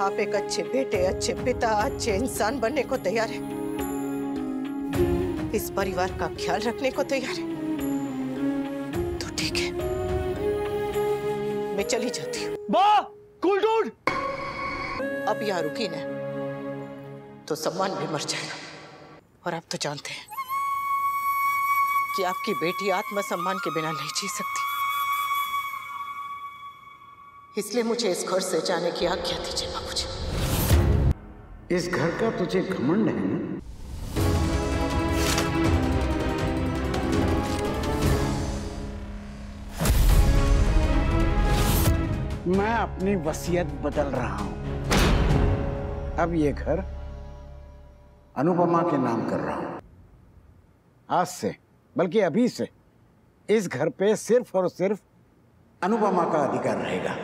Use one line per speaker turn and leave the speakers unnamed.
आप एक अच्छे बेटे अच्छे पिता अच्छे इंसान बनने को तैयार है। इस परिवार का ख्याल रखने को तैयार है। तो ठीक है। मैं चली जाती हूँ।
डूड
अब यहाँ रुकी ना तो सम्मान भी मर जाएगा। और आप तो जानते हैं कि आपकी बेटी आत्मसम्मान के बिना नहीं जी सकती। इसलिए मुझे इस घर से जाने की आज्ञा दीजिए, बाबूजी।
इस घर का तुझे घमंड है ना? मैं अपनी वसीयत बदल रहा हूँ। अब ये घर अनुपमा के नाम कर रहा हूँ। आज से, बल्कि अभी से, इस घर पे सिर्फ़ और सिर्फ़ अनुपमा का अधिकार रहेगा।